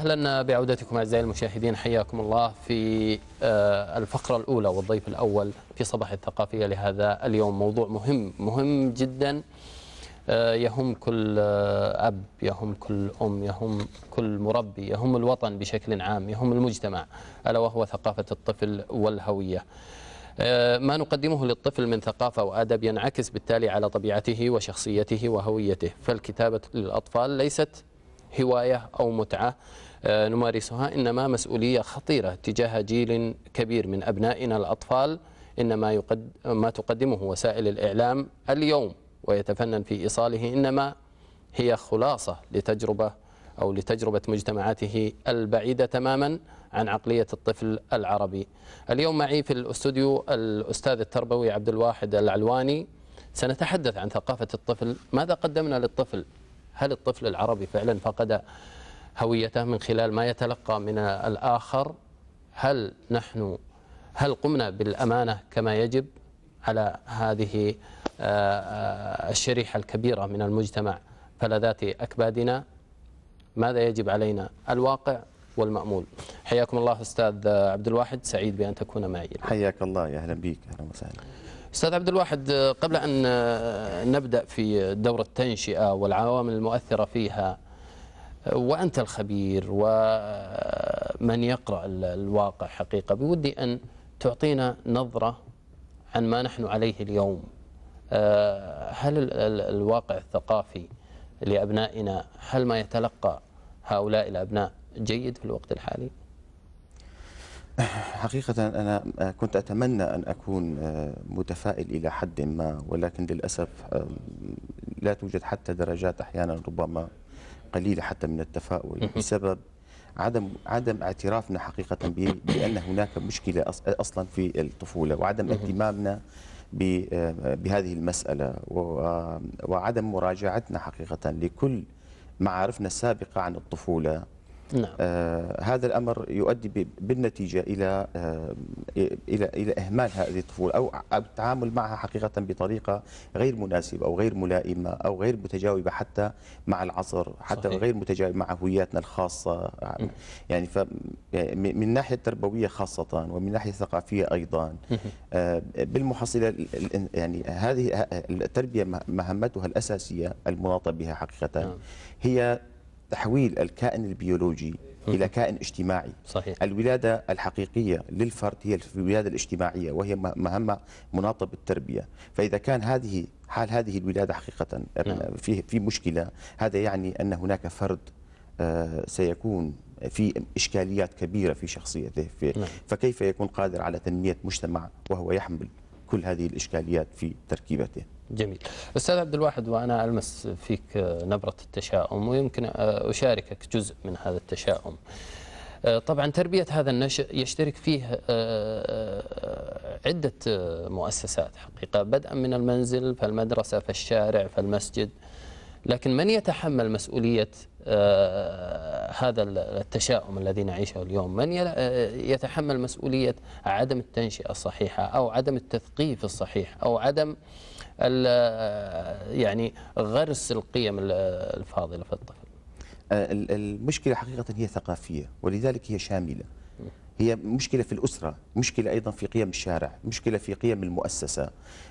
أهلا بعودتكم أعزائي المشاهدين حياكم الله في آه، الفقرة الأولى والضيف الأول في صباح الثقافية لهذا اليوم. موضوع مهم مهم جدا. آه، يهم كل آه، أب يهم كل أم يهم كل مربي يهم الوطن بشكل عام يهم المجتمع ألا وهو ثقافة الطفل والهوية. ما نقدمه للطفل من ثقافة وأدب ينعكس بالتالي على طبيعته وشخصيته وهويته. فالكتابة للأطفال ليست هواية أو متعة نمارسها إنما مسؤولية خطيرة تجاه جيل كبير من أبنائنا الأطفال إنما يقد ما تقدمه وسائل الإعلام اليوم ويتفنن في إيصاله إنما هي خلاصة لتجربة أو لتجربة مجتمعاته البعيدة تماما عن عقلية الطفل العربي. اليوم معي في الأستوديو الأستاذ التربوي عبد الواحد العلواني. سنتحدث عن ثقافة الطفل. ماذا قدمنا للطفل؟ هل الطفل العربي فعلا فقد هويته من خلال ما يتلقى من الآخر. هل نحن هل قمنا بالأمانة كما يجب على هذه آه، آه، الشريحة الكبيرة من المجتمع فلذات أكبادنا؟ ماذا يجب علينا؟ الواقع والمأمول. حياكم الله أستاذ عبد الواحد سعيد بأن تكون معي. حياك الله يا أهلا بك أهلا وسهلا. أستاذ عبد الواحد قبل أن نبدأ في دور التنشئة والعوامل المؤثرة فيها وأنت الخبير ومن يقرأ الواقع حقيقة بودي أن تعطينا نظرة عن ما نحن عليه اليوم هل ال- ال- الواقع الثقافي لأبنائنا هل ما يتلقى هؤلاء الأبناء جيد في الوقت الحالي؟ حقيقة أنا كنت أتمنى أن أكون متفائل إلى حد ما ولكن للأسف لا توجد حتى درجات أحيانا ربما قليلة حتى من التفاؤل بسبب عدم عدم اعترافنا حقيقة بأن هناك مشكلة أص- أصلا في الطفولة وعدم اهتمامنا ب- بهذه المسألة وعدم مراجعتنا حقيقة لكل معارفنا السابقة عن الطفولة نعم. آه هذا الأمر يؤدي بالنتيجة إلى آه إلى إلى إهمال هذه الطفولة أو التعامل معها حقيقة بطريقة غير مناسبة أو غير ملائمة أو غير متجاوبة حتى مع العصر حتى صحيح. غير متجاوبة مع هوياتنا الخاصة. يعني ف يعني من الناحيه التربويه خاصة ومن الناحيه الثقافيه أيضا. آه بالمحصلة ال- ال- يعني هذه التربية مه- مهمتها الأساسية المناطه بها حقيقة. نعم. هي تحويل الكائن البيولوجي إلى كائن اجتماعي. صحيح. الولادة الحقيقية للفرد هي الولادة الاجتماعية وهي مهمة مناطة بالتربية فإذا كان هذه حال هذه الولادة حقيقة نعم. في في مشكلة هذا يعني أن هناك فرد آه، سيكون في إشكاليات كبيرة في شخصيته. في نعم. فكيف يكون قادر على تنمية مجتمع وهو يحمل كل هذه الإشكاليات في تركيبته؟ جميل. أستاذ عبد الواحد وأنا ألمس فيك نبرة التشاؤم ويمكن أشاركك جزء من هذا التشاؤم. طبعا تربية هذا النشء يشترك فيه عدة مؤسسات حقيقة بدءا من المنزل فالمدرسة فالشارع فالمسجد. لكن من يتحمل مسؤولية هذا التشاؤم الذي نعيشه اليوم؟ من يتحمل مسؤولية عدم التنشئة الصحيحة أو عدم التثقيف الصحيح أو عدم يعني غرس القيم ال- الفاضلة في الطفل. آه، ال- المشكلة حقيقة هي ثقافية ولذلك هي شاملة. هي مشكلة في الأسرة مشكلة أيضا في قيم الشارع مشكلة في قيم المؤسسة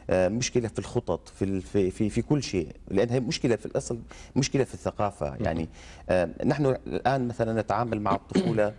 آه، مشكلة في الخطط في في في, كل شيء لأن هي مشكلة في الأصل مشكلة في الثقافة. يعني آه، نحن الآن مثلا نتعامل مع الطفولة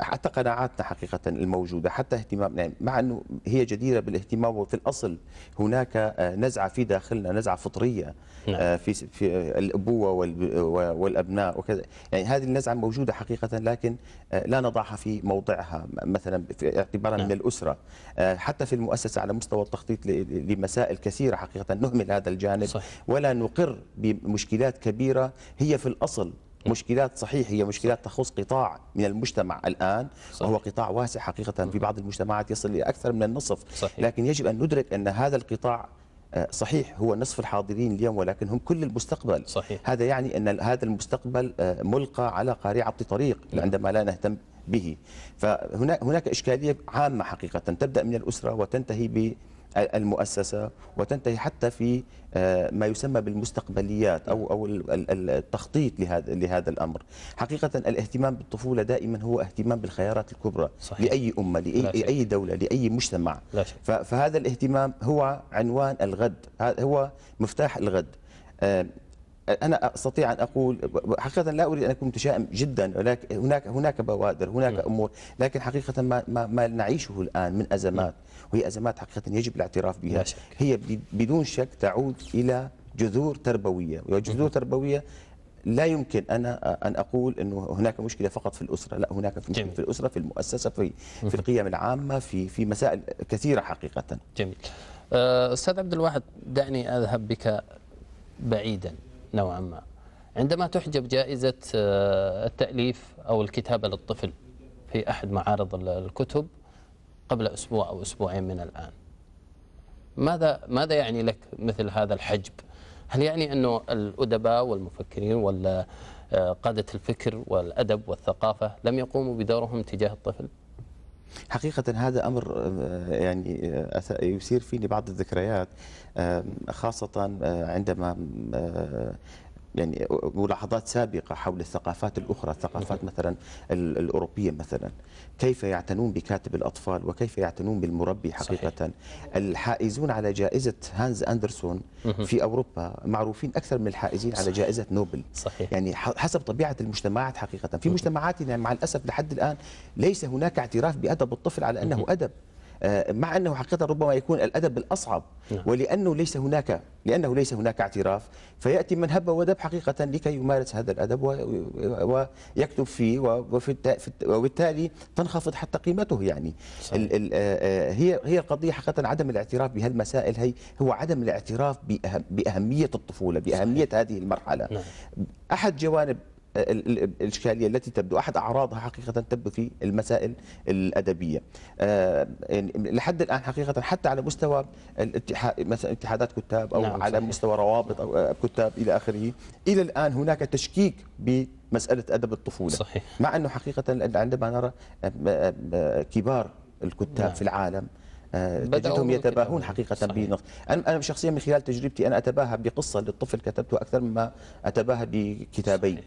حتى قناعاتنا حقيقة الموجودة حتى اهتمامنا يعني مع أنه هي جديرة بالاهتمام وفي الأصل هناك آه، نزعة في داخلنا نزعة فطرية نعم. آه، في في الأبوة والب- والأبناء وكذا يعني هذه النزعة موجودة حقيقة لكن آه، لا نضعها في موضعها مثلا اعتبارا نعم. من الأسرة آه، حتى في المؤسسة على مستوى التخطيط لمسائل كثيرة حقيقة نهمل هذا الجانب صحيح. ولا نقر بمشكلات كبيرة هي في الأصل مشكلات صحيح هي مشكلات تخص قطاع من المجتمع الآن صحيح. وهو قطاع واسع حقيقة في بعض المجتمعات يصل إلى أكثر من النصف صحيح. لكن يجب أن ندرك أن هذا القطاع آه، صحيح هو نصف الحاضرين اليوم ولكن هم كل المستقبل صحيح. هذا يعني أن هذا المستقبل آه، ملقى على قارعة طريق عندما لا نهتم به فهناك هناك إشكالية عامة حقيقة تبدأ من الأسرة وتنتهي ب المؤسسة وتنتهي حتى في آه، ما يسمى بالمستقبليات أو أو ال- ال- التخطيط لهذا لهذا الأمر. حقيقة الاهتمام بالطفولة دائما هو اهتمام بالخيارات الكبرى صحيح. لأي أمة لا لأي شك. أي دولة لأي مجتمع. فهذا الاهتمام هو عنوان الغد. هو مفتاح الغد. آه، أنا أستطيع أن أقول حقيقة لا أريد أن أكون متشائم جدا ولكن هناك هناك بوادر هناك نعم. أمور لكن حقيقة ما ما, ما نعيشه الآن من أزمات وهي أزمات حقيقة يجب الاعتراف بها. هي بدون شك تعود إلى جذور تربوية وجذور تربوية لا يمكن أنا أن أقول إنه هناك مشكلة فقط في الأسرة لا هناك في جميل. في الأسرة في المؤسسة في في القيم العامة في في مسائل كثيرة حقيقة جميل أستاذ عبد الواحد دعني أذهب بك بعيدا نوعا ما عندما تحجب جائزة آه، التأليف أو الكتابة للطفل في أحد معارض ال- الكتب قبل أسبوع أو أسبوعين من الآن ماذا ماذا يعني لك مثل هذا الحجب؟ هل يعني أنه الأدباء والمفكرين ولا آه، قادة الفكر والأدب والثقافة لم يقوموا بدورهم تجاه الطفل؟ حقيقة هذا أمر آه، يعني آه، يثير فيني بعض الذكريات خاصة آه، عندما يعني ملاحظات سابقة حول الثقافات الأخرى الثقافات مثلا ال- الأوروبية مثلا. كيف يعتنون بكاتب الأطفال وكيف يعتنون بالمربي حقيقة؟ الحائزون على جائزة هانز أندرسون في أوروبا معروفين أكثر من الحائزين على صحيح. جائزة نوبل. صحيح. يعني حسب طبيعة المجتمعات حقيقة. في مجتمعاتنا مع الأسف لحد الآن ليس هناك اعتراف بأدب الطفل على أنه أدب. آه، مع أنه حقيقة ربما يكون الأدب الأصعب نعم. ولأنه ليس هناك لأنه ليس هناك اعتراف فيأتي من هب ودب حقيقة لكي يمارس هذا الأدب ويكتب فيه وبالتالي تنخفض حتى قيمته يعني صحيح. ال- ال- آه، آه، هي هي القضية حقيقة عدم الاعتراف بهالمسائل هي هو عدم الاعتراف بأهم- بأهمية الطفولة بأهمية هذه المرحلة نعم. أحد جوانب ال- ال- الإشكالية التي تبدو أحد أعراضها حقيقة تبدو في المسائل الأدبية آه، يعني لحد الآن حقيقة حتى على مستوى مثلا اتحادات كتاب أو نعم، على صحيح. مستوى روابط أو آه، كتاب إلى آخره إلى الآن هناك تشكيك بمسألة أدب الطفولة صحيح. مع أنه حقيقة عندما نرى آه، كبار الكتاب نعم. في العالم تجدهم يتباهون. حقيقة صحيح. بنقص أنا شخصيا من خلال تجربتي أنا أتباهى بقصة للطفل كتبتها أكثر مما أتباهى بكتابين صحيح.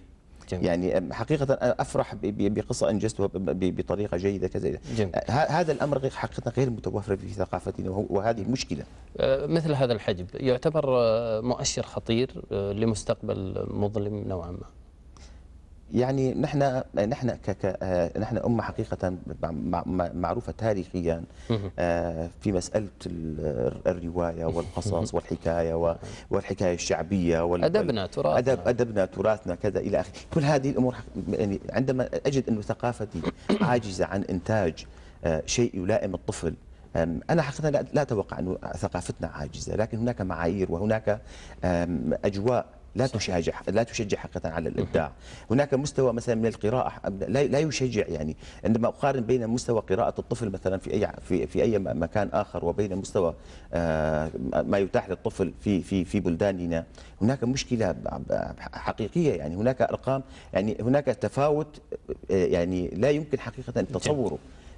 جميل. يعني حقيقة أنا أفرح ب- ب- بقصة أنجزتها ب- ب- بطريقة جيدة كذا جميل. ه- هذا الأمر غير- حقيقة غير متوفر في ثقافتنا وهذه مشكلة آه، مثل هذا الحجب يعتبر آه، مؤشر خطير لمستقبل مظلم نوعا ما يعني نحن نحن ك آه، نحن أمة حقيقة مع- مع- معروفة تاريخيا آه، في مسألة ال- الرواية والقصص والحكاية والحكاية الشعبية وال- أدبنا، تراثنا. أدب أدبنا تراثنا كذا إلى آخره. كل هذه الأمور يعني عندما أجد انه ثقافتي عاجزة عن إنتاج آه، شيء يلائم الطفل أنا حقيقة لا أتوقع أن ثقافتنا عاجزة لكن هناك معايير وهناك أجواء لا تشجع لا تشجع حقيقة على الإبداع. هناك مستوى مثلا من القراءة لا لا يشجع يعني. عندما أقارن بين مستوى قراءة الطفل مثلا في أي في في أي مكان آخر وبين مستوى آه، ما يتاح للطفل في في في بلداننا هناك ب- حقيقية يعني. هناك أرقام يعني هناك تفاوت آه، يعني لا يمكن حقيقة تصوره.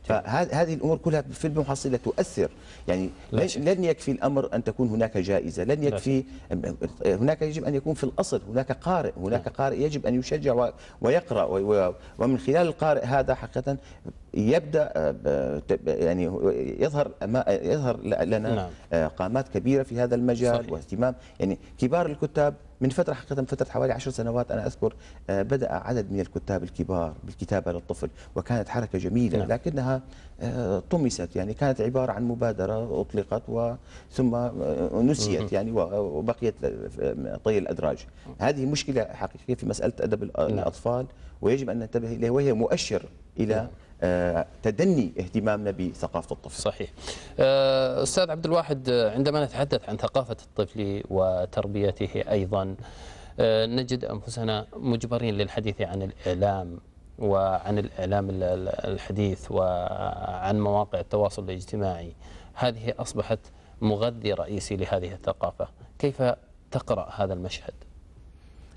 فهذه الأمور كلها في المحصله تؤثر. يعني لن- يكفي الأمر أن تكون هناك جائزة لن يكفي هناك يجب أن يكون في الأصل هناك قارئ هناك قارئ يجب أن يشجع ويقرأ ومن خلال القارئ هذا حقيقة يبدأ آه، يعني يظهر يظهر لنا نعم. آه، قامات كبيرة في هذا المجال صحيح. واهتمام. يعني كبار الكتاب من فترة حقيقة من فترة حوالي عشر سنوات أنا أذكر آه، بدأ عدد من الكتاب الكبار بالكتابة للطفل وكانت حركة جميلة نعم. لكنها آه، طمست يعني كانت عبارة عن مبادرة أطلقت وثم آه، نسيت يعني وبقيت طي الأدراج. هذه مشكلة حقيقية في مسألة أدب الأ- الأطفال ويجب أن ننتبه إليها وهي مؤشر إلى آه، تدني اهتمامنا بثقافة الطفل. صحيح. آه، أستاذ عبد الواحد آه، عندما نتحدث عن ثقافة الطفل وتربيته أيضا آه، نجد أنفسنا مجبرين للحديث عن الإعلام وعن الإعلام ال- ال- الحديث وعن مواقع التواصل الاجتماعي. هذه أصبحت مغذي رئيسي لهذه الثقافة. كيف تقرأ هذا المشهد؟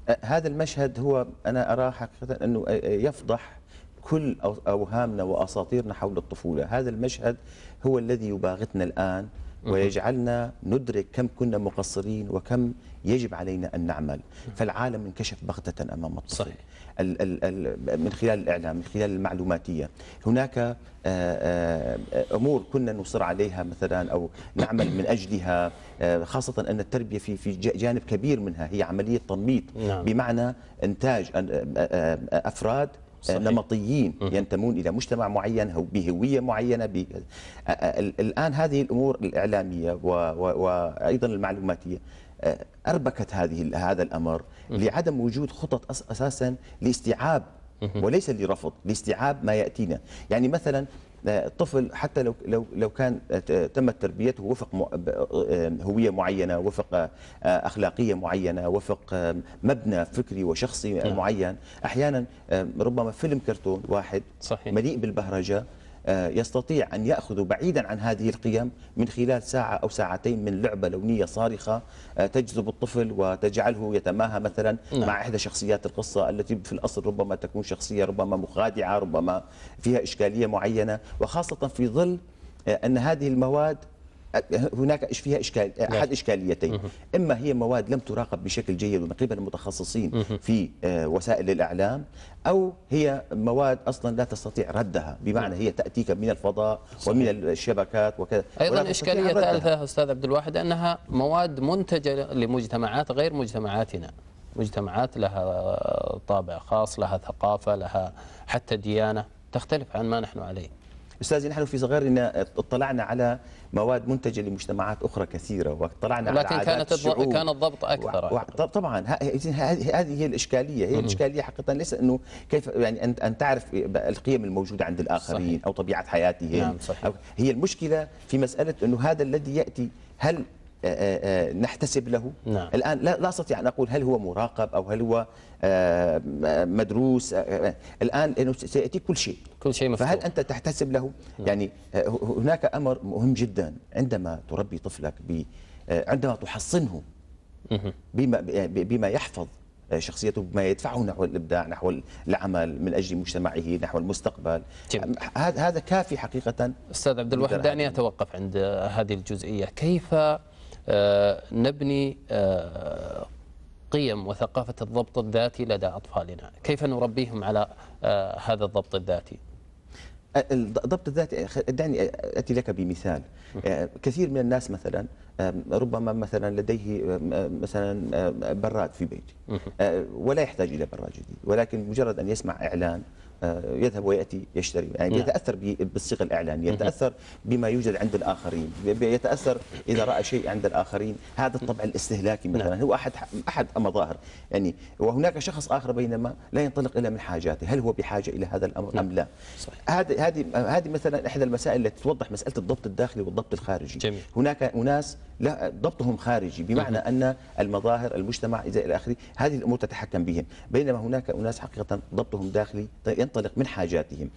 آه، هذا المشهد هو أنا اراه حقيقة أنه آه، آه، يفضح كل أو- أوهامنا وأساطيرنا حول الطفولة، هذا المشهد هو الذي يباغتنا الآن ويجعلنا ندرك كم كنا مقصرين وكم يجب علينا أن نعمل. فالعالم انكشف بغتة أمام الطفل. صحيح. ال ال ال من خلال الإعلام من خلال المعلوماتية. هناك آه، آه، أمور كنا نصر عليها مثلا أو نعمل من أجلها آه، خاصة أن التربية في في جانب كبير منها هي عملية تنميط. نعم. بمعنى إنتاج أفراد صحيح. نمطيين ينتمون إلى مجتمع معين هو بهوية معينة ب... آه، آه، ال- الآن هذه الأمور الإعلامية و... و... وأيضا المعلوماتية آه، أربكت هذه هذا الأمر لعدم وجود خطط. أساسا لاستيعاب وليس لرفض لاستيعاب ما يأتينا يعني مثلا آه، الطفل حتى لو لو لو كان تمت تربيته وفق هوية معينة وفق آه، أخلاقية معينة وفق مبنى فكري وشخصي نعم. معين أحيانا ربما فيلم كرتون واحد صحيح. مليء بالبهرجة يستطيع أن يأخذ بعيدا عن هذه القيم من خلال ساعة أو ساعتين من لعبة لونية صارخة آه، تجذب الطفل وتجعله يتماهى مثلا نعم. مع إحدى شخصيات القصة التي في الأصل ربما تكون شخصية ربما مخادعة ربما فيها إشكالية معينة وخاصة في ظل آه، أن هذه المواد هناك فيها إشكال أحد إشكاليتين. إما هي مواد لم تراقب بشكل جيد من قبل المتخصصين في آه، وسائل الإعلام أو هي مواد أصلا لا تستطيع ردها بمعنى هي تأتيك من الفضاء ومن الشبكات وكذا. أيضا إشكالية. ثالثة أستاذ عبد الواحد أنها مواد منتجة لمجتمعات غير مجتمعاتنا. مجتمعات لها طابع خاص لها ثقافة لها حتى ديانة تختلف عن ما نحن عليه. أستاذي نحن في صغرنا اطلعنا على مواد منتجة لمجتمعات أخرى كثيرة واطلعنا على لكن كانت الشعوب. كان الضبط أكثر و- و- طب- طبعا هذه هي الإشكالية هي الإشكالية حقيقه ليس أنه كيف يعني ان أن تعرف القيم الموجودة عند الآخرين صحيح. أو طبيعة حياتهم نعم، صحيح. هي المشكلة في مسألة أنه هذا الذي يأتي هل نحتسب له. نعم. الآن لا لا أستطيع أن أقول هل هو مراقب أو هل هو آه، مدروس آه، آه، الآن لأنه سيأتي كل شيء. كل شيء مفتوح. فهل أنت تحتسب له؟ يعني آه، ه- هناك أمر مهم جدا. عندما تربي طفلك ب آه، عندما تحصنه بما بما يحفظ آه، شخصيته بما يدفعه نحو الإبداع نحو العمل من أجل مجتمعه نحو المستقبل. جميل. هذا كافي حقيقه. أستاذ عبد الواحد دعني. أتوقف عند هذه الجزئية. كيف آه، نبني آه، قيم وثقافة الضبط الذاتي لدى أطفالنا. كيف نربيهم على آه، هذا الضبط الذاتي؟ الضبط الذاتي دعني أتي لك بمثال. آه، كثير من الناس مثلا ربما مثلا لديه مثلا براد في بيته. آه، ولا يحتاج إلى براد جديد ولكن مجرد أن يسمع إعلان آه، يذهب ويأتي يشتري. يعني نعم. يتأثر بالصيغة الاعلانيه يتأثر بما يوجد عند الآخرين يتأثر إذا رأى شيء عند الآخرين. هذا الطبع الاستهلاكي مثلا. هو أحد أحد مظاهر يعني وهناك شخص آخر بينما لا ينطلق إلا من حاجاته. هل هو بحاجة إلى هذا الأمر أم لا؟ صحيح. هذه هذه هذه مثلا إحدى المسائل التي توضح مسألة الضبط الداخلي والضبط الخارجي. جميل. هناك اناس لا ضبطهم خارجي بمعنى أن المظاهر المجتمع إلى آخره هذه الأمور تتحكم بهم. بينما هناك أناس حقيقة ضبطهم داخلي ينطلق من حاجاتهم.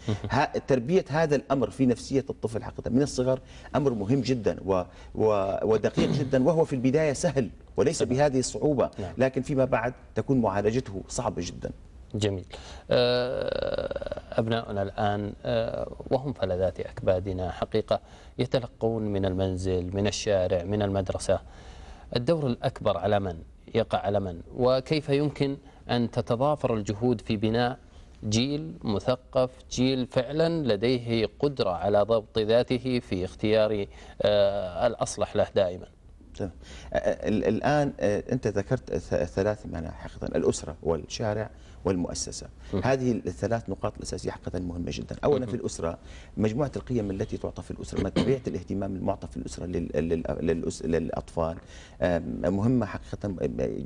تربية هذا الأمر في نفسية الطفل حقيقة من الصغر أمر مهم جدا و و ودقيق جدا وهو في البداية سهل وليس بهذه الصعوبة. نعم. لكن فيما بعد تكون معالجته صعبة جدا. جميل. آه، أبناؤنا الآن آه، وهم فلذات أكبادنا حقيقة يتلقون من المنزل من الشارع من المدرسة. الدور الأكبر على من؟ يقع على من؟ وكيف يمكن أن تتضافر الجهود في بناء جيل مثقف جيل فعلا لديه قدرة على ضبط ذاته في اختيار آه، الأصلح له دائما. الآن آه، أنت ذكرت ثلاث معنى حقيقة الأسرة والشارع والمؤسسة. هذه الثلاث نقاط الأساسية حقيقة مهمة جدا. أولا في الأسرة مجموعة القيم التي تعطى في الأسرة ما طبيعة الاهتمام المعطى في الأسرة للأطفال مهمة حقيقة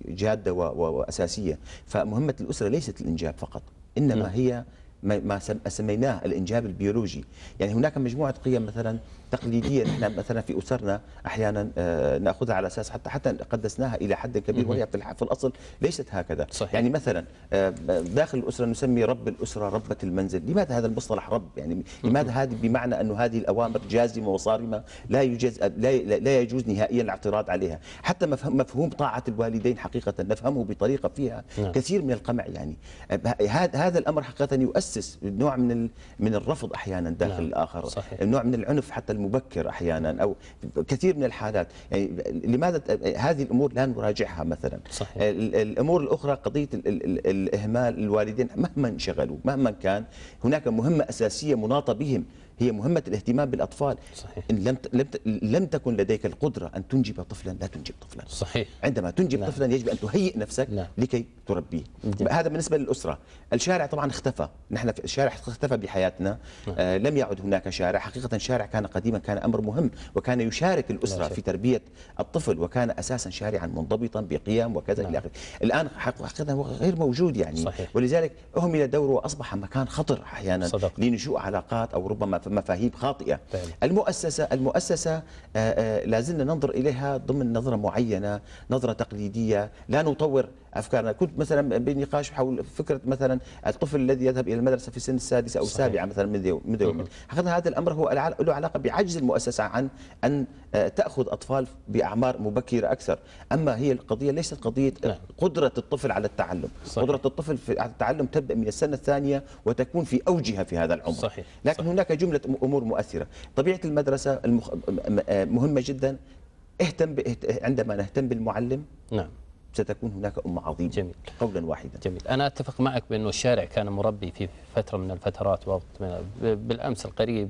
جادة وأساسية. فمهمة الأسرة ليست الإنجاب فقط. إنما هي ما ما سم- سميناه الإنجاب البيولوجي، يعني هناك مجموعة قيم مثلا تقليدية نحن مثلا في أسرنا أحيانا آه، نأخذها على أساس حتى حتى قدسناها إلى حد كبير وهي في الأصل ليست هكذا، صحيح. يعني مثلا آه، داخل الأسرة نسمي رب الأسرة ربة المنزل، لماذا هذا المصطلح رب؟ يعني لماذا هذه بمعنى أنه هذه الأوامر جازمة وصارمة لا يجوز لا يجوز نهائيا الاعتراض عليها، حتى مفهوم طاعة الوالدين حقيقة نفهمه بطريقة فيها نعم. كثير من القمع يعني. آه، هذا هذا الأمر حقيقة يؤثر يؤسس نوع من ال- من الرفض أحيانا داخل نعم، الآخر صحيح. نوع من العنف حتى المبكر أحيانا أو كثير من الحالات يعني لماذا هذه الأمور لا نراجعها مثلا صحيح. ال- الأمور الأخرى قضية ال- ال- ال- الإهمال الوالدين مهما انشغلوا مهما كان هناك مهمة أساسية مناطة بهم هي مهمة الاهتمام بالأطفال صحيح. إن لم لم لم تكن لديك القدرة أن تنجب طفلا لا تنجب طفلا صحيح عندما تنجب نعم. طفلا يجب أن تهيئ نفسك نعم. لكي تربيه. هذا بالنسبة للأسرة الشارع طبعا اختفى نحن في الشارع اختفى بحياتنا آه لم يعد هناك شارع حقيقة الشارع كان قديما كان أمر مهم وكان يشارك شك. في تربية الطفل وكان أساسا شارعا منضبطا بقيم وكذا نعم. إلى آخره الآن حق- حقيقة هو غير موجود يعني صحيح. ولذلك أهمل دوره وأصبح مكان خطر أحيانا صدقت. لنشوء علاقات أو ربما مفاهيم خاطئة فعلا. المؤسسة المؤسسة آه، آه، لازلنا ننظر إليها ضمن نظرة معينة نظرة تقليدية لا نطور أفكارنا كنت مثلا بنقاش حول فكرة مثلا الطفل الذي يذهب إلى المدرسة في سن السادسة أو صحيح. السابعة مثلا من يوم حقيقة هذا الأمر هو له علاقة بعجز المؤسسة عن أن آه، تأخذ أطفال بأعمار مبكرة أكثر أما هي القضية ليست قضية نعم. قدرة الطفل على التعلم صحيح. قدرة الطفل في على التعلم تبدأ من السنة الثانية وتكون في أوجها في هذا العمر صحيح. لكن صحيح. هناك جملة أمور مؤثرة طبيعة المدرسة المخ... م- م- مهمة جدا اهتم ب... عندما نهتم بالمعلم نعم ستكون هناك أمة عظيمة. جميل. قولا واحدا. جميل. أنا أتفق معك بأنه الشارع كان مربي في فترة من الفترات بالأمس القريب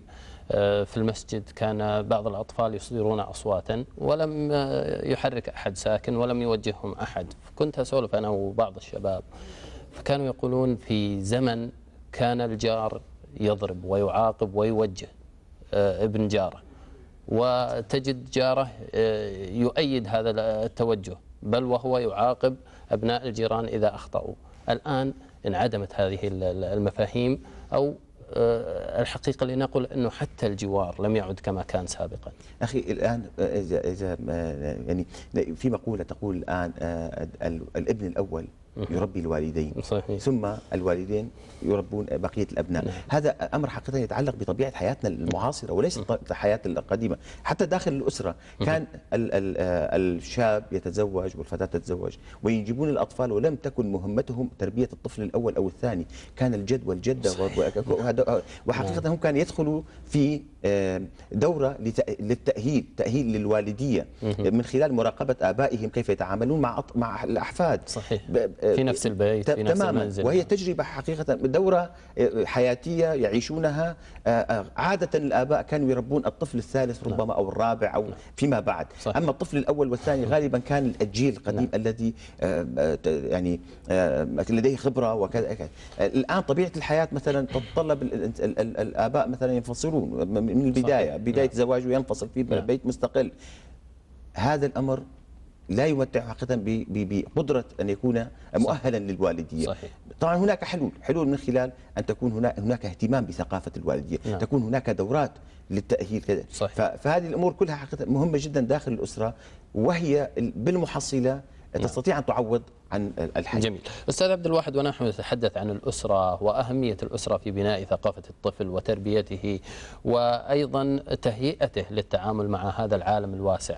آه، في المسجد كان بعض الأطفال يصدرون أصواتا ولم يحرك أحد ساكن ولم يوجههم أحد. كنت أسولف أنا وبعض الشباب فكانوا يقولون في زمن كان الجار يضرب ويعاقب ويوجه آه، ابن جاره. وتجد جاره آه، يؤيد هذا التوجه. بل وهو يعاقب أبناء الجيران إذا أخطأوا. الآن انعدمت هذه ال- ال- المفاهيم أو آه، الحقيقة لنقول أنه حتى الجوار لم يعد كما كان سابقا. أخي الآن آه، إذا آه، يعني في مقولة تقول الآن ال- الابن الأول يربي الوالدين. صحيح. ثم الوالدين يربون بقية الأبناء. هذا أمر حقيقة يتعلق بطبيعة حياتنا المعاصرة وليس حياة القديمة. حتى داخل الأسرة كان ال ال آه، الشاب يتزوج والفتاة تتزوج وينجبون الأطفال ولم تكن مهمتهم تربية الطفل الأول أو الثاني. كان الجد والجدة وحقيقة هم كانوا يدخلوا في آه، دورة لت- للتأهيل تأهيل للوالدية من خلال مراقبة آبائهم كيف يتعاملون مع مع الأحفاد. صحيح. في نفس البيت، في نفس تماما المنزل. وهي تجربة حقيقة دورة حياتية يعيشونها آه، آه، عادة الآباء كانوا يربون الطفل الثالث ربما أو الرابع أو فيما بعد صحيح. أما الطفل الأول والثاني غالبا كان الجيل القديم الذي آه، آه، ت- يعني آه، لديه خبرة وكذا كذا. آه، الآن طبيعة الحياة مثلا تتطلب ال- ال- ال- ال- الآباء مثلا ينفصلون من البداية صحيح. بداية نعم. زواجه ينفصل في نعم. بيت مستقل هذا الأمر لا يمتع حقيقة ب- ب- بقدرة أن يكون مؤهلا للوالدية. صحيح. طبعا هناك حلول حلول من خلال أن تكون هناك, هناك اهتمام بثقافة الوالدية. نعم. تكون هناك دورات للتأهيل كذا. صحيح. فهذه الأمور كلها حقيقة مهمة جدا داخل الأسرة وهي ال- بالمحصلة تستطيع أن تعوض عن الحي جميل. أستاذ عبد الواحد ونحن نتحدث عن الأسرة وأهمية الأسرة في بناء ثقافة الطفل وتربيته وأيضا تهيئته للتعامل مع هذا العالم الواسع.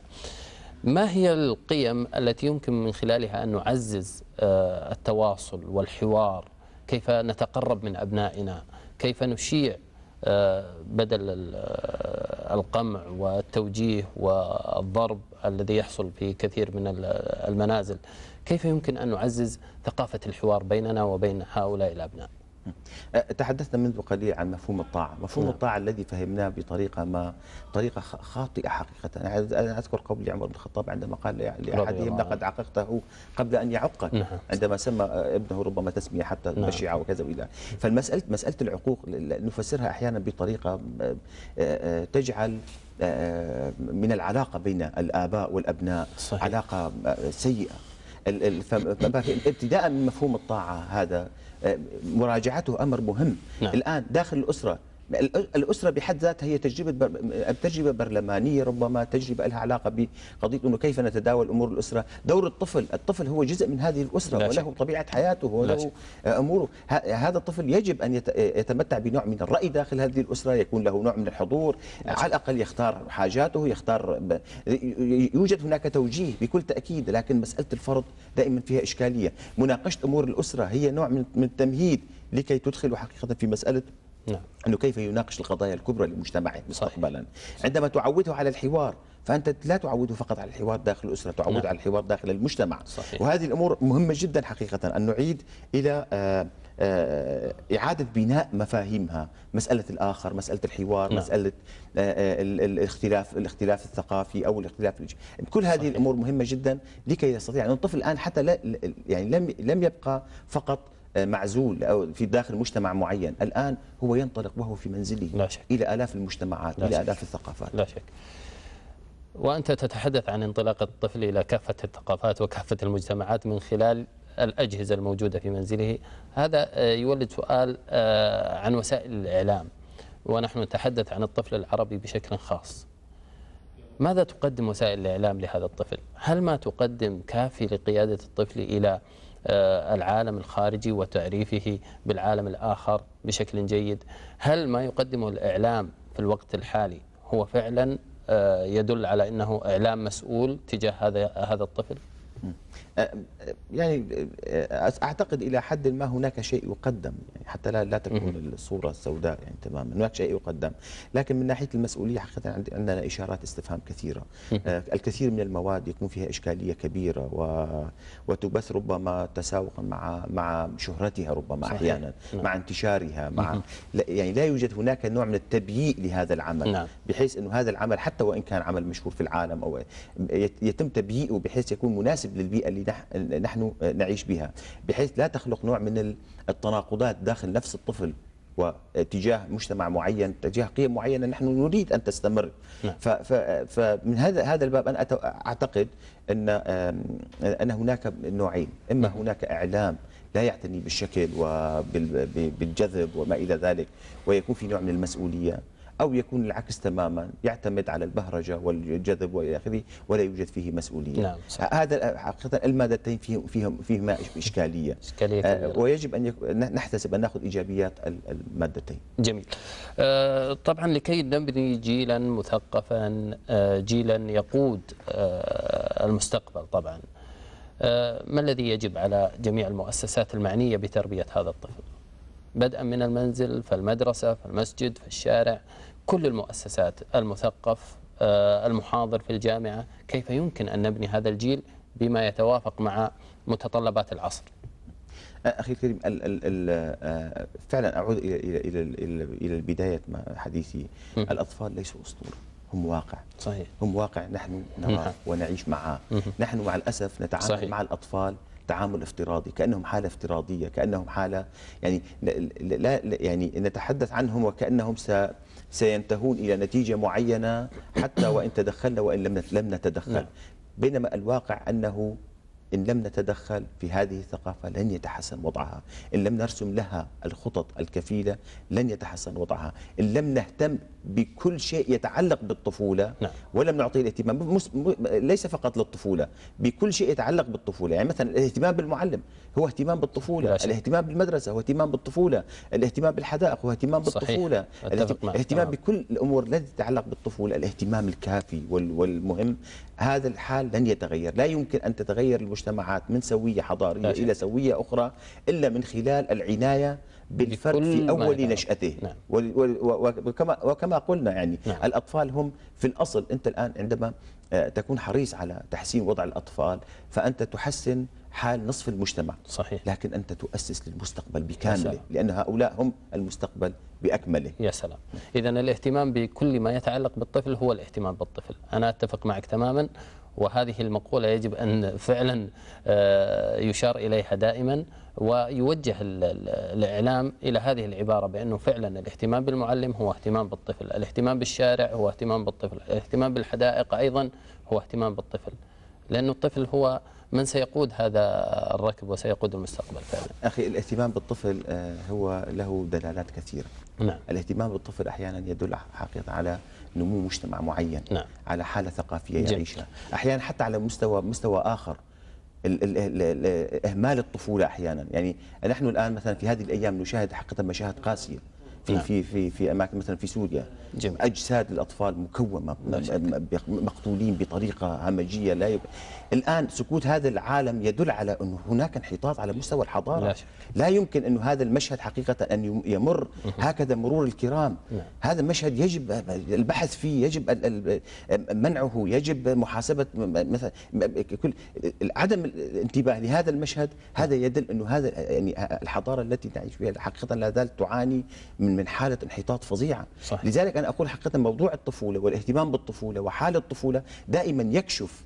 ما هي القيم التي يمكن من خلالها أن نعزز آه، التواصل والحوار؟ كيف نتقرب من أبنائنا؟ كيف نشيع آه، بدل آه، القمع والتوجيه والضرب الذي يحصل في كثير من ال- المنازل؟ كيف يمكن أن نعزز ثقافة الحوار بيننا وبين هؤلاء الأبناء؟ تحدثنا منذ قليل عن مفهوم الطاعة مفهوم نعم. الطاعة الذي فهمناه بطريقة ما طريقة خاطئة حقيقة أنا أذكر قول عمر بن الخطاب عندما قال لأ- لأحدهم لقد عققته قبل أن يعقك نعم. عندما سمى أه، ابنه ربما تسمية حتى نعم. بشعة وكذا وإلى فالمسألة مسألة العقوق نفسرها أحيانا بطريقة أه، أه، تجعل أه، من العلاقة بين الآباء والأبناء صحيح. علاقة أه، سيئة ابتداء من مفهوم الطاعة هذا آه، مراجعته أمر مهم نعم. الآن داخل الأسرة الأسرة بحد ذاتها هي تجربة بر... تجربة برلمانية ربما تجربة لها علاقة بقضية أنه كيف نتداول أمور الأسرة. دور الطفل الطفل هو جزء من هذه الأسرة لا وله شك. طبيعة حياته لا وله شك. أموره. ه- هذا الطفل يجب أن يت... يتمتع بنوع من الرأي داخل هذه الأسرة. يكون له نوع من الحضور. على الأقل يختار حاجاته يختار ب... يوجد هناك توجيه بكل تأكيد لكن مسألة الفرض دائما فيها إشكالية. مناقشة أمور الأسرة هي نوع من التمهيد لكي تدخله حقيقة في مسألة نعم. أنه كيف يناقش القضايا الكبرى لمجتمعه مستقبلا. عندما تعوده على الحوار فأنت لا تعوده فقط على الحوار داخل الأسرة تعوده نعم. على الحوار داخل المجتمع. صحيح. وهذه الأمور مهمة جدا حقيقه أن نعيد إلى آه، آه، إعادة بناء مفاهيمها. مسألة الآخر مسألة الحوار نعم. مسألة آه، ال- ال- الاختلاف الاختلاف الثقافي أو الاختلاف كل هذه الأمور مهمة جدا لكي يستطيع أن الطفل الآن حتى لا يعني لم لم يبقى فقط معزول أو في داخل مجتمع معين الآن هو ينطلق وهو في منزله لا شك. إلى آلاف المجتمعات لا إلى شك. آلاف الثقافات لا شك وأنت تتحدث عن انطلاق الطفل إلى كافة الثقافات وكافة المجتمعات من خلال الأجهزة الموجودة في منزله هذا آه، يولد سؤال آه، عن وسائل الإعلام ونحن نتحدث عن الطفل العربي بشكل خاص ماذا تقدم وسائل الإعلام لهذا الطفل؟ هل ما تقدم كافي لقيادة الطفل إلى آه، العالم الخارجي وتعريفه بالعالم الآخر بشكل جيد؟ هل ما يقدمه الإعلام في الوقت الحالي هو فعلا آه، يدل على أنه إعلام مسؤول تجاه هذا هذا الطفل؟ يعني أعتقد إلى حد ما هناك شيء يقدم يعني حتى لا لا تكون الصورة السوداء يعني تماما هناك شيء يقدم. لكن من ناحية المسؤولية حقيقة عند- عندنا إشارات استفهام كثيرة. آه، الكثير من المواد يكون فيها إشكالية كبيرة و وتبث ربما تساوقا مع مع شهرتها ربما صحيح. أحيانا مع انتشارها مع لا يعني لا يوجد هناك نوع من التبييء لهذا العمل نعم. بحيث إنه هذا العمل حتى وإن كان عمل مشهور في العالم أو يت- يتم تبييئه بحيث يكون مناسب للبيئة اللي نح- نحن نعيش بها بحيث لا تخلق نوع من ال- التناقضات داخل نفس الطفل وتجاه مجتمع معين تجاه قيم معينة نحن نريد أن تستمر. نعم. فمن هذا هذا الباب أنا أعتقد أن أن هناك نوعين. إما هناك إعلام لا يعتني بالشكل وبالجذب وما إلى ذلك ويكون في نوع من المسؤولية. أو يكون العكس تماما يعتمد على البهرجة والجذب والى اخره ولا يوجد فيه مسؤولية. نعم،. هذا حقيقة المادتين فيهم فيهم فيهما إشكالية. إشكالية آه، كبيرة. ويجب أن يك- نحتسب أن نأخذ إيجابيات ال- المادتين. جميل. آه، طبعا لكي نبني جيلا مثقفا آه، جيلا يقود المستقبل طبعا. ما الذي يجب على جميع المؤسسات المعنية بتربية هذا الطفل؟ بدءا من المنزل فالمدرسة فالمسجد في الشارع كل المؤسسات المثقف آه، المحاضر في الجامعة كيف يمكن أن نبني هذا الجيل بما يتوافق مع متطلبات العصر؟ أخي الكريم ال ال ال آه، فعلا أعود إلى إلى إلى إلى, مع حديثي. الأطفال ليسوا أسطورة هم واقع. صحيح. هم واقع نحن نراه. ونعيش معه نحن مع الأسف نتعامل صحيح. مع الأطفال تعامل افتراضي كأنهم حالة افتراضية كأنهم حالة يعني لا يعني نتحدث عنهم وكأنهم س سينتهون إلى نتيجة معينة حتى وإن تدخلنا وإن لم لم نتدخل. نعم. بينما الواقع أنه إن لم نتدخل في هذه الثقافة لن يتحسن وضعها. إن لم نرسم لها الخطط الكفيلة لن يتحسن وضعها. إن لم نهتم بكل شيء يتعلق بالطفولة نعم. ولم نعطيه الاهتمام مس- م- ليس فقط للطفولة بكل شيء يتعلق بالطفولة يعني مثلا الاهتمام بالمعلم هو اهتمام بالطفولة. الاهتمام بالمدرسة هو اهتمام بالطفولة الاهتمام بالحدائق هو اهتمام. بالطفولة أتفق الاهت- معك الاهتمام تمام. بكل الأمور التي تتعلق بالطفولة الاهتمام الكافي وال- والمهم هذا الحال لن يتغير لا يمكن أن تتغير المجتمعات من سوية حضارية لا شك. إلى سوية أخرى إلا من خلال العناية بالفرد في يتعلق. نشأته نعم. وكما وكما قلنا يعني نعم. الأطفال هم في الأصل أنت الآن عندما آه، تكون حريص على تحسين وضع الأطفال فأنت تحسن حال نصف المجتمع صحيح لكن أنت تؤسس للمستقبل بكامله. لأن هؤلاء هم المستقبل بأكمله يا سلام إذا الاهتمام بكل ما يتعلق بالطفل هو الاهتمام بالطفل أنا أتفق معك تماما وهذه المقولة يجب أن فعلا آه، يشار إليها دائما ويوجه ال- ال- الإعلام إلى هذه العبارة بأنه فعلا الاهتمام بالمعلم هو اهتمام بالطفل الاهتمام بالشارع هو اهتمام بالطفل الاهتمام بالحدائق أيضا هو اهتمام بالطفل لأن الطفل هو من سيقود هذا الركب وسيقود المستقبل فعلا. أخي الاهتمام بالطفل آه، هو له دلالات كثيرة. نعم. الاهتمام بالطفل أحيانا يدل حقيقة على نمو مجتمع معين نعم. على حالة ثقافية جميل. يعيشها. أحيانا حتى على مستوى مستوى ال إهمال الطفولة أحيانا. يعني نحن الآن مثلا في هذه الأيام نشاهد حقيقة مشاهد قاسية. في نعم. في في في أماكن مثلا في سوريا جميل. أجساد الأطفال مكومة لا مقتولين بطريقة همجية لا يب... الآن سكوت هذا العالم يدل على انه هناك انحطاط على مستوى الحضارة لا شك. لا يمكن انه هذا المشهد حقيقة أن يم- يمر هكذا مرور الكرام نعم. هذا المشهد يجب البحث فيه يجب منعه يجب محاسبة مثلا كل عدم الانتباه لهذا المشهد هذا يدل انه هذا يعني الحضارة التي نعيش فيها حقيقة لا زالت تعاني من من حالة انحطاط فظيعة صحيح. لذلك أنا أقول حقيقة موضوع الطفولة والاهتمام بالطفولة وحال الطفولة دائما يكشف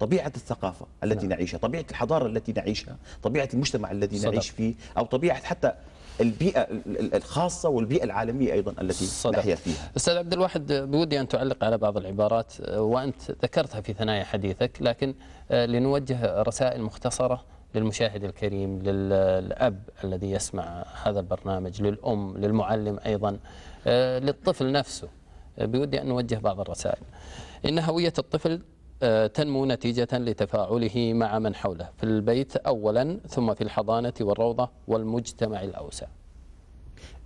طبيعة الثقافة التي نعم. نعيشها طبيعة الحضارة التي نعيشها طبيعة المجتمع الذي صدق. نعيش فيه أو طبيعة حتى البيئة ال- ال- الخاصة والبيئة العالمية أيضا التي صدق. نحيا فيها أستاذ عبد الواحد بودي أن تعلق على بعض العبارات وأنت ذكرتها في ثنايا حديثك لكن آه، لنوجه رسائل مختصرة للمشاهد الكريم للأب الذي يسمع هذا البرنامج للأم للمعلم أيضا آه، للطفل نفسه. آه، بودي أن نوجه بعض الرسائل. إن هوية الطفل آه، تنمو نتيجة لتفاعله مع من حوله. في البيت أولا ثم في الحضانة والروضة والمجتمع الأوسع.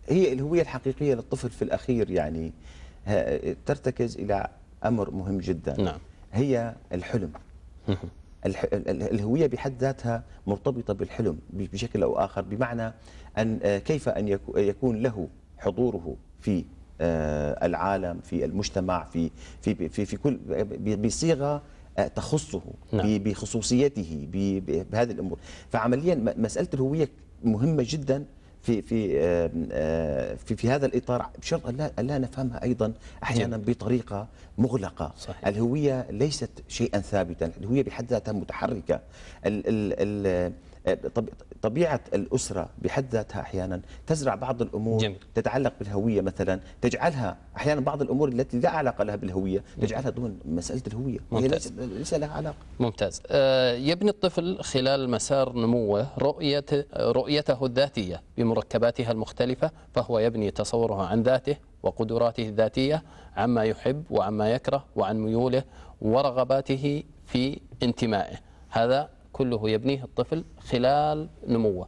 هي الهوية الحقيقية للطفل في الأخير يعني ترتكز إلى أمر مهم جدا. نعم. هي الحلم. الح- ال- ال- الهوية بحد ذاتها مرتبطة بالحلم بشكل أو آخر بمعنى أن آه، كيف أن يكو- يكون له حضوره في آه، العالم في المجتمع في في في, في كل ب- بصيغة آه، تخصه نعم. بخصوصيته بهذه الأمور فعمليا م- مسألة الهوية مهمة جدا في في آه، في في هذا الإطار بشرط أن لا نفهمها أيضا أحيانا بطريقة مغلقة. صحيح. الهوية ليست شيئا ثابتا. الهوية بحد ذاتها متحركة. ال ال ال طبيعة الأسرة بحد ذاتها أحيانا تزرع بعض الأمور جميل. تتعلق بالهوية مثلا تجعلها أحيانا بعض الأمور التي لا علاقة لها بالهوية تجعلها ضمن مسألة الهوية وهي ممتاز. ليس ليس لها علاقة ممتاز آه، يبني الطفل خلال مسار نموه رؤية رؤيته الذاتية بمركباتها المختلفة فهو يبني تصوره عن ذاته وقدراته الذاتية عما يحب وعما يكره وعن ميوله ورغباته في انتمائه هذا كله يبنيه الطفل خلال نموه.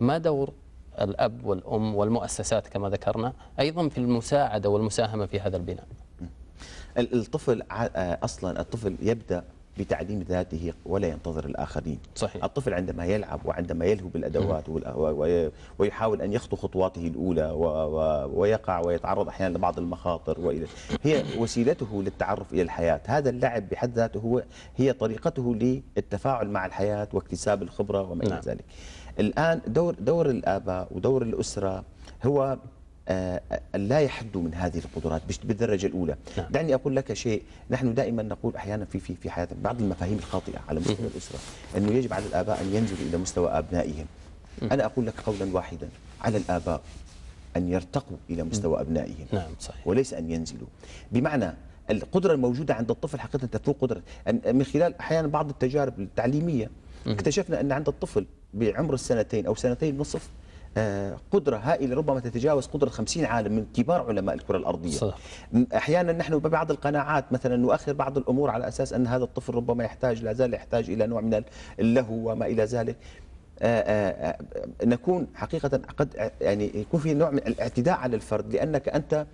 ما دور الأب والأم والمؤسسات كما ذكرنا أيضا في المساعدة والمساهمة في هذا البناء. ال- الطفل آه، أصلا الطفل يبدأ بتعليم ذاته ولا ينتظر الآخرين صحيح. الطفل عندما يلعب وعندما يلهو و- ويحاول أن يخطو خطواته و- ويقع ويتعرض أحيانا لبعض المخاطر وإلى هي وسيلته للتعرف إلى الحياة هذا اللعب بحد ذاته هو هي طريقته للتفاعل مع الحياة واكتساب الخبرة وما إلى نعم. ذلك الآن دور دور الآباء ودور الأسرة هو لا يحد من هذه القدرات بالدرجة الأولى. نعم. دعني أقول لك شيء. نحن دائما نقول أحيانا في في في حياتنا بعض المفاهيم الخاطئة على مستوى الأسرة أنه يجب على الآباء أن ينزلوا إلى مستوى أبنائهم. أنا أقول لك قولا واحدا على الآباء أن يرتقوا إلى مستوى أبنائهم. نعم صحيح. وليس أن ينزلوا. بمعنى القدرة الموجودة عند الطفل حقيقة تفوق قدرة. أن- من خلال أحيانا بعض التجارب التعليمية اكتشفنا أن عند الطفل بعمر السنتين أو سنتين ونصف آه، قدرة هائلة ربما تتجاوز قدرة 50 عالم من كبار علماء الكرة الأرضية صح. أحيانا نحن ببعض القناعات مثلا نؤخر بعض الأمور على أساس أن هذا الطفل ربما يحتاج لا زال يحتاج إلى نوع من اللهو وما إلى ذلك آه، آه، آه، نكون حقيقة قد يعني يكون في نوع من الاعتداء على الفرد لأنك أنت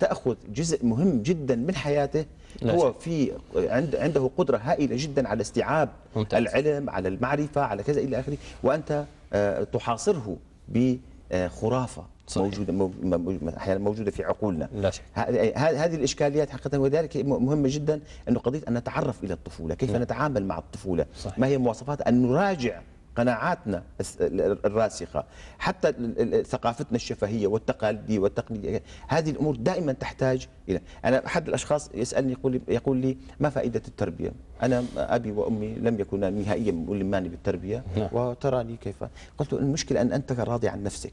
تأخذ جزء مهم جدا من حياته لا هو. في عند عنده قدرة هائلة جدا على استيعاب ممتاز. العلم على المعرفة على كذا إلى آخره وأنت آه، تحاصره بخرافة صحيح. موجودة مو- م- أحيانا موجودة في عقولنا لا شك هذه الإشكاليات حقيقة وذلك م- مهمة جدا أنه قضية أن نتعرف إلى الطفولة، كيف نعم. نتعامل مع الطفولة، صحيح. ما هي مواصفات أن نراجع قناعاتنا الراسخة، حتى ثقافتنا الشفهية والتقاليدية والتقنيه، هذه الأمور دائما تحتاج إلى، أنا أحد الأشخاص يسألني يقول لي يقول لي ما فائدة التربية؟ أنا أبي وأمي لم يكونا نهائيا ملماني بالتربية نعم. وتراني كيف؟ قلت له المشكلة أن أنت راضي عن نفسك.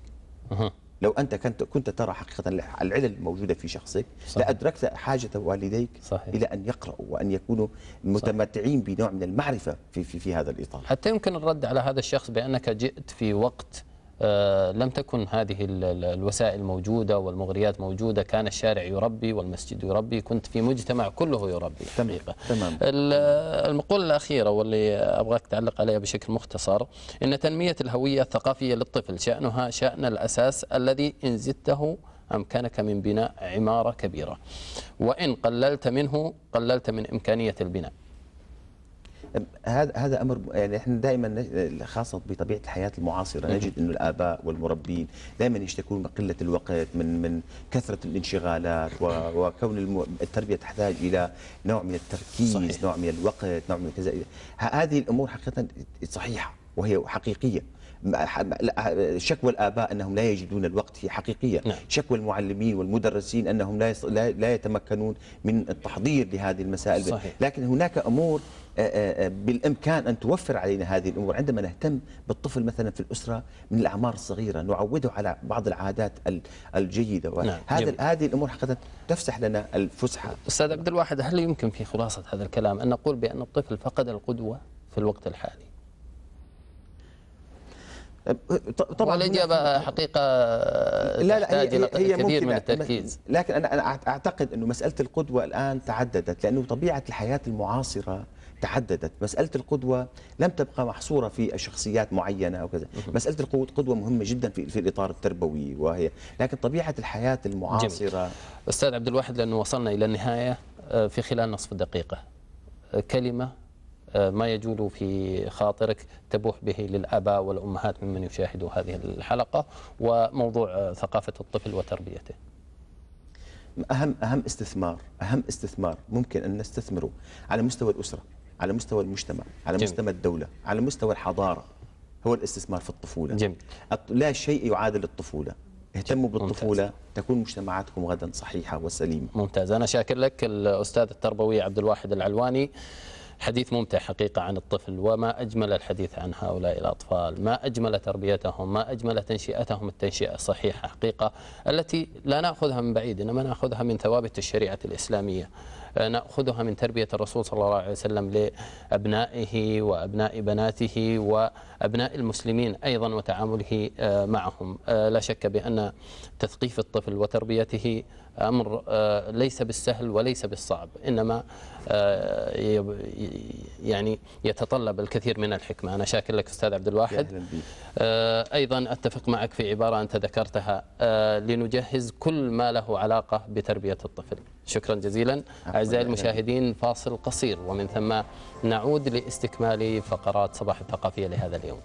لو أنت كنت كنت ترى حقيقة العلل الموجوده في شخصك صحيح. لأدركت حاجة والديك صحيح. إلى أن يقرأوا وأن يكونوا متمتعين بنوع من المعرفة في في في هذا الإطار. حتى يمكن الرد على هذا الشخص بأنك جئت في وقت لم تكن هذه ال- ال- الوسائل موجودة والمغريات موجودة. كان الشارع يربي والمسجد يربي. كنت في مجتمع كله يربي. تمام، حقيقة. تمام. ال- المقولة الأخيرة واللي أبغاك تعلق عليها بشكل مختصر إن تنمية الهوية الثقافية للطفل شأنها شأن الأساس الذي إن زدته أمكنك من بناء عمارة كبيرة. وإن قللت منه قللت من إمكانية البناء. هذا هذا أمر يعني إحنا دائما خاصة بطبيعة الحياة المعاصرة نجد إنه الآباء والمربين دائما يشتكون من قلة الوقت من من كثرة الانشغالات وكون التربية تحتاج إلى نوع من التركيز صحيح. نوع من الوقت نوع من كذا هذه الأمور حقيقة صحيحة وهي حقيقية شكوى الآباء أنهم لا يجدون الوقت هي حقيقية نعم. شكوى المعلمين والمدرسين أنهم لا لا يتمكنون من التحضير لهذه المسائل صحيح. لكن هناك أمور آه، بالإمكان أن توفر علينا هذه الأمور. عندما نهتم بالطفل مثلا في الأسرة من الأعمار الصغيرة نعوده على بعض العادات ال- الجيدة. نعم، هذا جميل. هذه الأمور حقيقة تفسح لنا الفسحة. أستاذ عبد الواحد هل يمكن في خلاصة هذا الكلام أن نقول بأن الطفل فقد القدوة في الوقت الحالي؟ طبعا والإجابة حقيقة لا لا هي, إلى هي كثير من التركيز. لكن أنا أعتقد أنه مسألة القدوة الآن تعددت لأنه طبيعة الحياة المعاصرة تعددت مسألة القدوة لم تبقى محصورة في شخصيات معينة أو كذا. مسألة القدوة مهمة جدا في, في الإطار التربوي وهي لكن طبيعة الحياة المعاصرة أستاذ عبد الواحد لأنه وصلنا إلى النهاية آه، في خلال نصف دقيقة. آه، كلمة آه، ما يجول في خاطرك تبوح به للآباء والأمهات ممن يشاهدوا هذه الحلقة وموضوع ثقافة الطفل وتربيته. أهم أهم استثمار أهم استثمار ممكن أن نستثمره على مستوى الأسرة. على مستوى المجتمع على جميل. مستوى الدولة على مستوى الحضارة هو الاستثمار في الطفولة. جميل. لا شيء يعادل الطفولة. اهتموا بالطفولة تكون مجتمعاتكم غدا صحيحة وسليمة. ممتاز. أنا شاكر لك الأستاذ التربوي عبد الواحد العلواني. حديث ممتع حقيقة عن الطفل وما أجمل الحديث عن هؤلاء الأطفال. ما أجمل تربيتهم ما أجمل تنشئتهم التنشئة الصحيحة حقيقة التي لا نأخذها من بعيد إنما نأخذها من ثوابت الشريعة الإسلامية. نأخذها من تربية الرسول صلى الله عليه وسلم لأبنائه وأبناء بناته وأبناء المسلمين أيضا وتعامله آه، معهم. آه، لا شك بأن تثقيف الطفل وتربيته أمر آه، ليس بالسهل وليس بالصعب إنما يعني يتطلب الكثير من الحكمة. أنا شاكر لك أستاذ عبد الواحد. أيضا أتفق معك في عبارة أنت ذكرتها لنجهز كل ما له علاقة بتربية الطفل. شكرا جزيلا أعزائي. المشاهدين فاصل قصير ومن ثم نعود لاستكمال فقرات صباح الثقافية لهذا اليوم